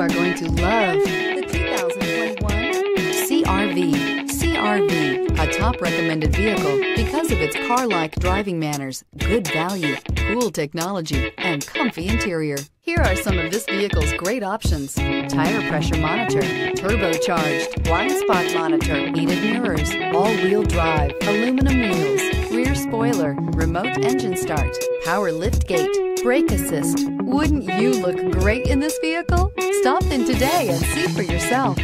are going to love the 2021 CRV. CRV, a top recommended vehicle because of its car-like driving manners, good value, cool technology, and comfy interior. Here are some of this vehicle's great options. Tire pressure monitor, turbocharged, blind spot monitor, heated mirrors, all-wheel drive, aluminum wheels, rear spoiler, remote engine start, power lift gate, brake assist. Wouldn't you look great in this vehicle? Stop in today and see for yourself.